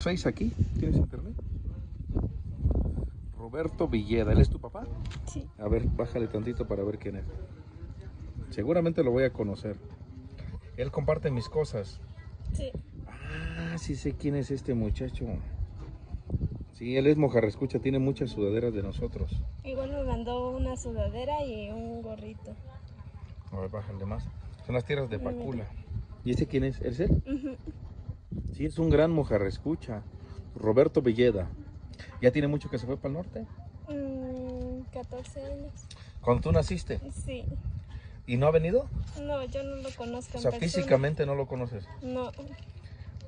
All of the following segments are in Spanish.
Face aquí? ¿Tienes internet? Roberto Villeda, ¿él es tu papá? Sí. A ver, bájale tantito para ver quién es. Seguramente lo voy a conocer. Él comparte mis cosas. Sí. Ah, sí sé quién es este muchacho. Sí, él es mojarrescucha, tiene muchas sudaderas de nosotros. Igual me mandó una sudadera y un gorrito. A ver, bájale más. Son las tierras de Pacula. ¿Y este quién es? ¿Es él? Ujú. Sí, es un gran mojarrescucha. Roberto Villeda. ¿Ya tiene mucho que se fue para el norte? Mm, 14 años. Cuando tú naciste. Sí. ¿Y no ha venido? No, yo no lo conozco. O sea, físicamente no lo conoces. No.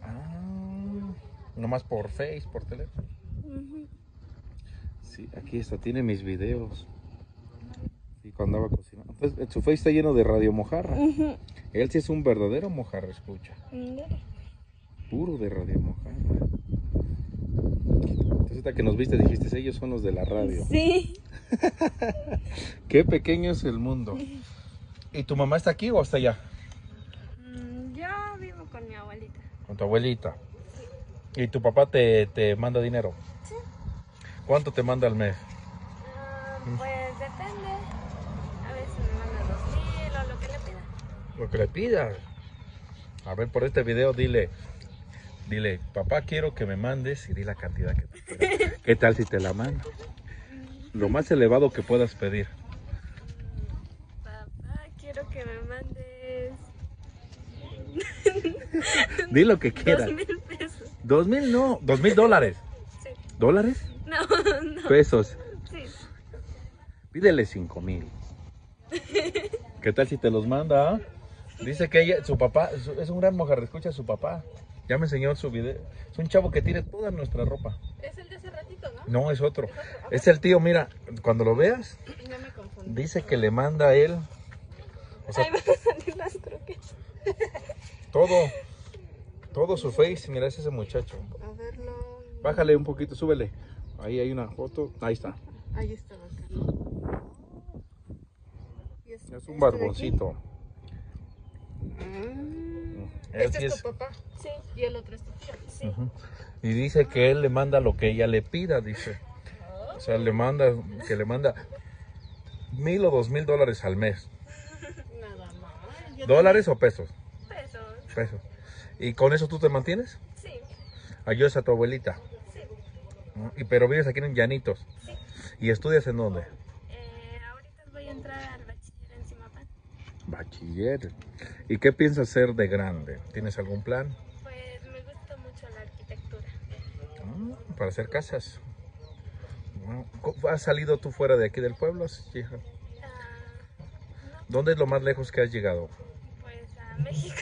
Ah, nomás por Face, por teléfono. Sí, aquí está, tiene mis videos. Y cuando andaba cocinando. Entonces, su Face está lleno de radio mojarra. Él sí es un verdadero mojarra, escucha. Mira. Puro de radio mojarra. Entonces, ahorita que nos viste, dijiste, ellos son los de la radio. Sí. Qué pequeño es el mundo. ¿Y tu mamá está aquí o está allá? Mm, Yo vivo con mi abuelita. Con tu abuelita. ¿Y tu papá te, te manda dinero? Sí. ¿Cuánto te manda al mes? Ah, pues depende. A veces me manda dos mil o lo que le pida. Lo que le pidas. A ver, por este video dile, dile, papá quiero que me mandes y di la cantidad que te. ¿Qué tal si te la mando? Lo más elevado que puedas pedir. Papá, quiero que me mandes Di lo que dos quieras. mil pesos. Dos mil no, dos mil dólares. Sí. ¿Dólares? No, no. Pesos. Sí. Pídele cinco mil. ¿Qué tal si te los manda? ah? Dice que ella, su papá, es un gran mojar, escucha a su papá. Ya me enseñó su video. Es un chavo que tiene toda nuestra ropa. Es el de hace ratito, ¿no? No, es otro. Es el tío, mira, cuando lo veas, No me confundí. dice que le manda a él. O sea, Ahí van a salir las croquetas. todo, todo su face, mira, es ese muchacho. A verlo. Bájale un poquito, súbele. Ahí hay una foto, ahí está. Ahí está acá. Y Es este un de barboncito. Él Este es- tu papá. Sí. Y el otro es tu tío. Sí. Y dice que él le manda lo que ella le pida, dice. O sea, le manda, que le manda mil o dos mil dólares al mes. Nada más. Yo ¿Dólares o pesos? Pesos. Pesos. ¿Y con eso tú te mantienes? Sí. Ayudas a tu abuelita. Sí. Y pero vives aquí en Llanitos. Sí. ¿Y estudias en dónde? Eh, ahorita voy a entrar al bachiller en Simapán. Bachiller. ¿Y qué piensas hacer de grande? ¿Tienes algún plan? Pues me gusta mucho la arquitectura. Ah, Para hacer casas. Wow. ¿Cómo- ¿Has salido tú fuera de aquí del pueblo? hija? No, ¿Dónde es lo más lejos que has llegado? pues a México.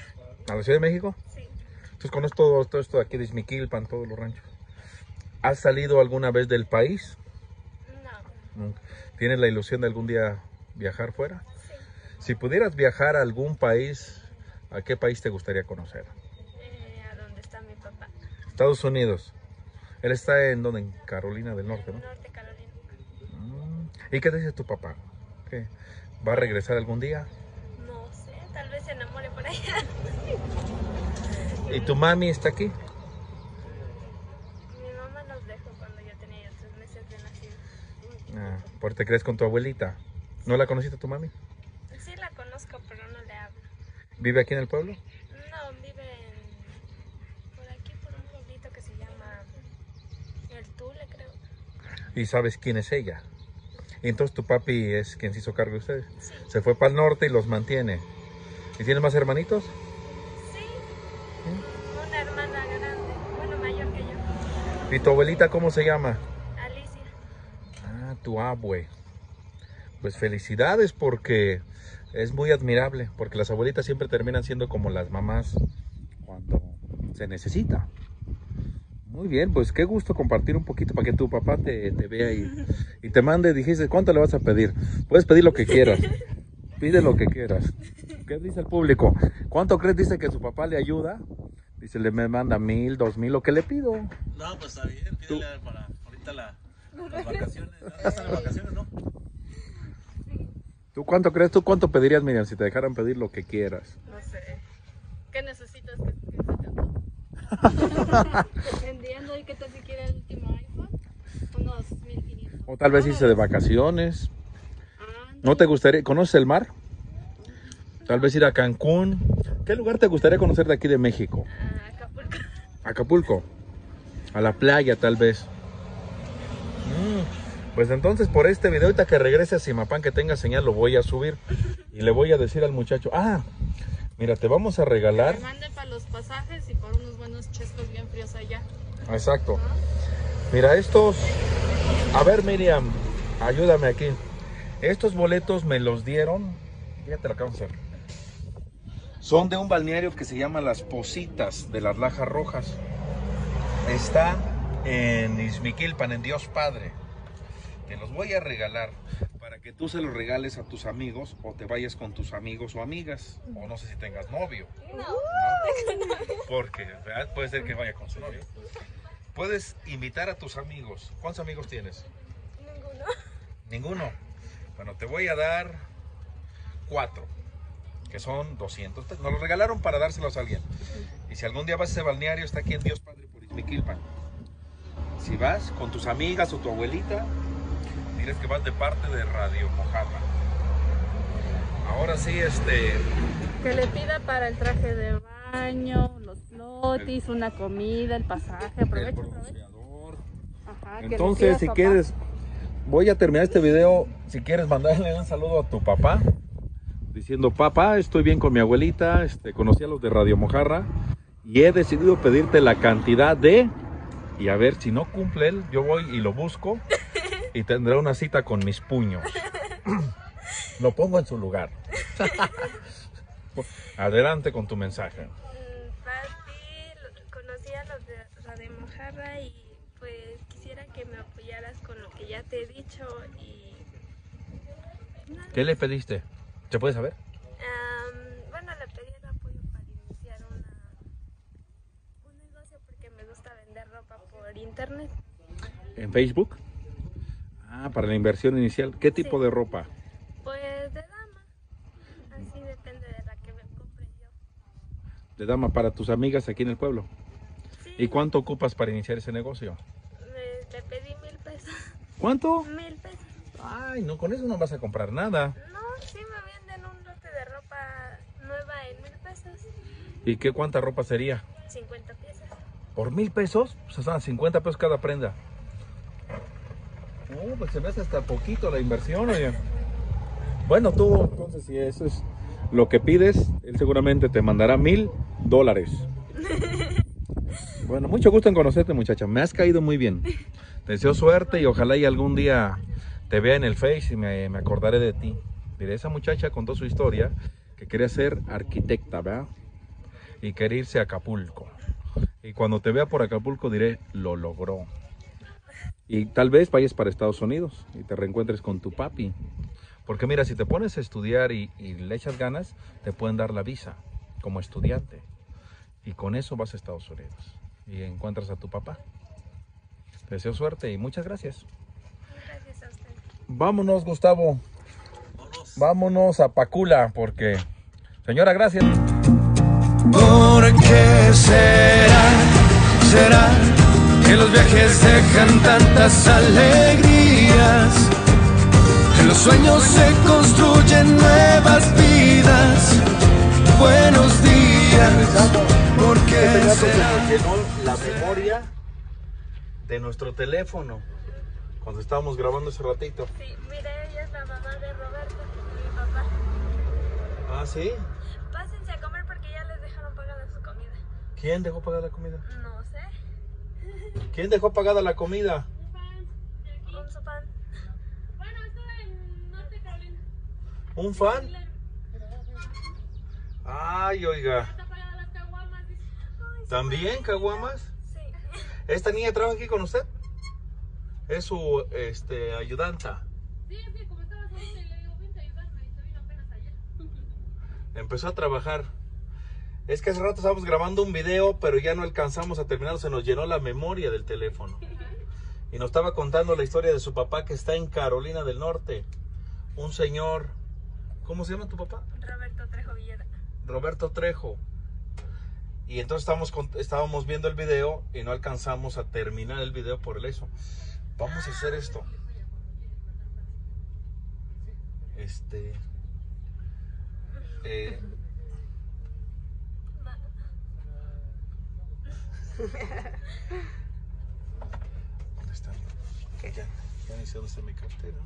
¿A la Ciudad de México? Sí. Entonces conoces todo, todo esto de aquí de Izmiquilpan, todos los ranchos. ¿Has salido alguna vez del país? No. Nunca. ¿Tienes la ilusión de algún día viajar fuera? Sí. Si pudieras viajar a algún país, ¿a qué país te gustaría conocer? Eh, a dónde está mi papá. Estados Unidos. Él está en donde? En Carolina del Norte, ¿no? Norte Carolina. Mm. ¿Y qué te dice tu papá? ¿Qué? ¿Va a regresar algún día? No sé, tal vez se enamore por allá. ¿Y tu mami está aquí? Mi mamá nos dejó cuando yo tenía ya tres meses de nacido. Ah, ¿Por te crees con tu abuelita? ¿No la conociste tu mami? Sí la conozco, pero no le hablo. ¿Vive aquí en el pueblo? No, vive en... por aquí, por un pueblito que se llama El Tule, creo. ¿Y sabes quién es ella? Y entonces tu papi es quien se hizo cargo de ustedes. Sí. Se fue para el norte y los mantiene. ¿Y tienes más hermanitos? Sí. Una hermana grande, bueno, mayor que yo. ¿Y tu abuelita cómo se llama? Alicia. Ah, tu abue. Pues felicidades porque es muy admirable, porque las abuelitas siempre terminan siendo como las mamás cuando se necesita. Muy bien, pues qué gusto compartir un poquito para que tu papá te, te vea y, y te mande. Dijiste, ¿cuánto le vas a pedir? Puedes pedir lo que quieras. Pide lo que quieras. ¿Qué dice el público? ¿Cuánto crees? Dice que su papá le ayuda. Dice, le me manda mil, dos mil, lo que le pido. No, pues está bien, pídele para ahorita la, las vacaciones. Ya están en vacaciones, ¿no? ¿Tú cuánto crees? ¿Tú cuánto pedirías, Miriam, si te dejaran pedir lo que quieras? No sé. ¿Qué necesitas que, que O tal vez irse de vacaciones. ¿No te gustaría, conoces el mar? Tal vez ir a Cancún. ¿Qué lugar te gustaría conocer de aquí de México? Acapulco. Acapulco. A la playa tal vez. Mm, Pues entonces por este video, ahorita que regrese a Simapán que tenga señal, lo voy a subir. Y le voy a decir al muchacho, ah, mira, te vamos a regalar. Me manden para los pasajes y para unos buenos chescos bien fríos allá. Exacto. Mira, estos. A ver, Miriam, ayúdame aquí. Estos boletos me los dieron. Fíjate lo que vamos a hacer. Son de un balneario que se llama Las Positas de las Lajas Rojas. Está en Izmiquilpan, en Dios Padre. Te los voy a regalar para que tú se los regales a tus amigos o te vayas con tus amigos o amigas. O no sé si tengas novio. No. Porque ¿verdad? puede ser que vaya con su novio. Puedes invitar a tus amigos. ¿Cuántos amigos tienes? Ninguno. Ninguno. Bueno, te voy a dar cuatro, que son 200. pesos. Nos los regalaron para dárselos a alguien. Y si algún día vas a ese balneario, está aquí en Dios Padre por Izmiquilpan. Si vas con tus amigas o tu abuelita, diles que vas de parte de Radio Mojarra. Ahora sí, este, Que le pida para el traje de baño, los flotis, una comida, el pasaje. Aprovecha. Ajá, Entonces, si papá. quieres, voy a terminar este video. Si quieres mandarle un saludo a tu papá, diciendo, papá, estoy bien con mi abuelita, este, conocí a los de Radio Mojarra y he decidido pedirte la cantidad de... Y a ver, si no cumple él, yo voy y lo busco y tendré una cita con mis puños. Lo pongo en su lugar. Adelante con tu mensaje. Mm, Papi, lo- conocí a los de Radio Mojarra y pues quisiera que me apoyaras con lo que ya te he dicho y... ¿Qué le pediste? ¿Se puede saber? Am, bueno, le pedí el apoyo para iniciar una, un negocio porque me gusta vender ropa por internet. ¿En Facebook? Ah, para la inversión inicial. ¿Qué tipo Sí. de ropa? Pues de dama. Así depende de la que me compre yo. De dama para tus amigas aquí en el pueblo. Sí, ¿Y cuánto ocupas para iniciar ese negocio? le pedí mil pesos. ¿Cuánto? Mil pesos. Ay, no, con eso no vas a comprar nada. No, sí me venden un lote de ropa nueva en mil pesos. ¿Y qué cuánta ropa sería? 50 piezas. ¿Por mil pesos? Pues son 50 pesos cada prenda. No, pues se me hace hasta poquito la inversión, oye. Bueno, tú, entonces, si eso es lo que pides, él seguramente te mandará mil dólares. Bueno, mucho gusto en conocerte, muchacha. Me has caído muy bien. Te deseo suerte y ojalá y algún día te vea en el Face y me, me acordaré de ti. Diré, esa muchacha contó su historia que quería ser arquitecta, ¿verdad? Y quería irse a Acapulco. Y cuando te vea por Acapulco diré, lo logró. Y tal vez vayas para Estados Unidos y te reencuentres con tu papi. Porque mira, si te pones a estudiar y, y le echas ganas, te pueden dar la visa como estudiante. Y con eso vas a Estados Unidos y encuentras a tu papá. Te deseo suerte y muchas gracias. Gracias a usted. Vámonos, Gustavo. Vámonos a Pacula porque... Señora, gracias. ¿Por qué será, será que los viajes dejan tantas alegrías? Los sueños se construyen nuevas vidas. Buenos días, ¿por qué será? llenó la memoria de nuestro teléfono cuando estábamos grabando ese ratito. Sí, mire, ella es la mamá de Roberto, mi papá. Ah, ¿sí? Pásense a comer porque ya les dejaron pagada su comida. ¿Quién dejó pagada la comida? No sé. ¿Quién dejó pagada la comida? Con su pan. Bueno, esto en Norte Carolina. ¿Un fan? Ay, oiga. ¿También, Caguamas? Sí. ¿Esta niña trabaja aquí con usted? Es su este, ayudanta. Sí, que como estaba solita y le digo, vente a ayudarme y se vino apenas ayer. Empezó a trabajar. Es que hace rato estábamos grabando un video, pero ya no alcanzamos a terminarlo. Se nos llenó la memoria del teléfono. Y nos estaba contando la historia de su papá que está en Carolina del Norte. Un señor. ¿Cómo se llama tu papá? Roberto Trejo Villeda. Roberto Trejo. Y entonces estábamos, con- estábamos viendo el video y no alcanzamos a terminar el video por el eso. Vamos a hacer esto. Este. eh, ¿Dónde está? Ya, ya ni sé dónde está mi cartera.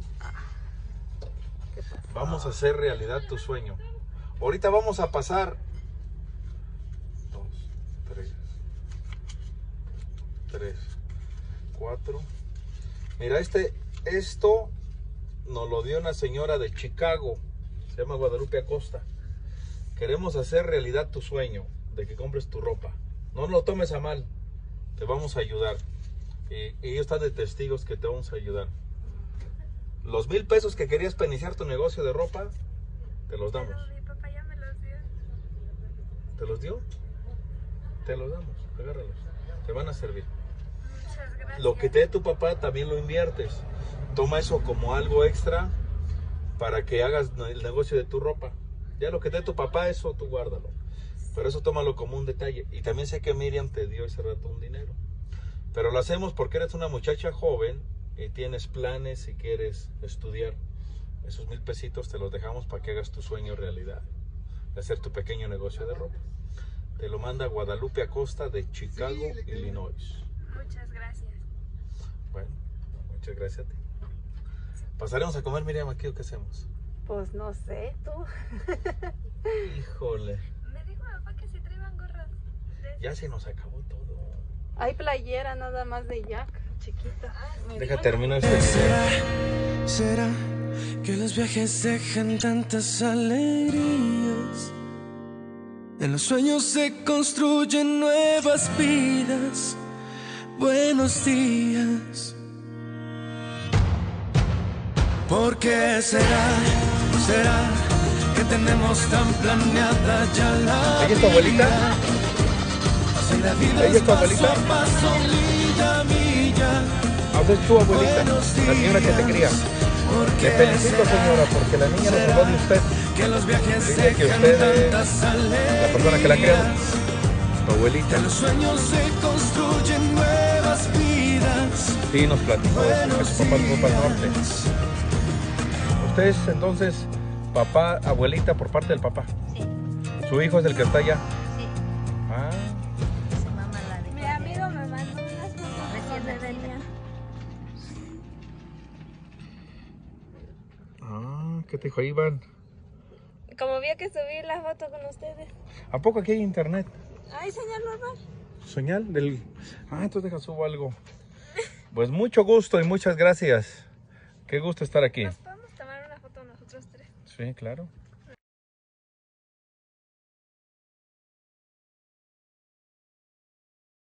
Vamos a hacer realidad tu sueño. Ahorita vamos a pasar. Dos, tres. Tres, cuatro. Mira, este, esto nos lo dio una señora de Chicago. Se llama Guadalupe Acosta. Queremos hacer realidad tu sueño de que compres tu ropa. No lo tomes a mal. Te vamos a ayudar. Y, y ellos están de testigos que te vamos a ayudar. Los mil pesos que querías para iniciar tu negocio de ropa, te los damos. Pero mi papá ya me los dio. ¿Te los dio? Te los damos. Agárralos. Te van a servir. Muchas gracias. Lo que te dé tu papá también lo inviertes. Toma eso como algo extra para que hagas el negocio de tu ropa. Ya lo que te dé tu papá, eso tú guárdalo. Pero eso tómalo como un detalle. Y también sé que Miriam te dio ese rato un dinero. Pero lo hacemos porque eres una muchacha joven y tienes planes y quieres estudiar. Esos mil pesitos te los dejamos para que hagas tu sueño realidad. De hacer tu pequeño negocio de ropa. Te lo manda Guadalupe Acosta de Chicago, Illinois. Muchas gracias. Bueno, muchas gracias a ti. Pasaremos a comer, Miriam, aquí o qué hacemos. Pues no sé, tú. Híjole, Me dijo papá que se traían gorras. de- ya se nos acabó todo. Hay playera nada más de Jack, chiquita. Deja terminar este. ¿Será, será que los viajes dejan tantas alegrías? En los sueños se construyen nuevas vidas. Buenos días. ¿Por qué será, será que tenemos tan planeada ya la ¿Ella es tu abuelita? Si la vida ¿Ella es tu abuelita? paso a paso. Es tu abuelita, la señora que te cría. Le felicito, señora, porque la niña nos habló de usted. Que los viajes Dice que usted es La persona que la alegrías. Tu abuelita. En los sueños se construyen nuevas vidas. Sí, nos platicó eso, que su papá fue para el norte. días. Usted es entonces papá, abuelita por parte del papá. Sí, Su hijo es el que está allá. sí, Ah, ¿qué te dijo Iván? Como vio que subí la foto con ustedes. ¿A poco aquí hay internet? Ay, señor normal. Señal del... Ah, entonces deja subo algo. Pues mucho gusto y muchas gracias. Qué gusto estar aquí. ¿Nos podemos tomar una foto nosotros tres? Sí, claro.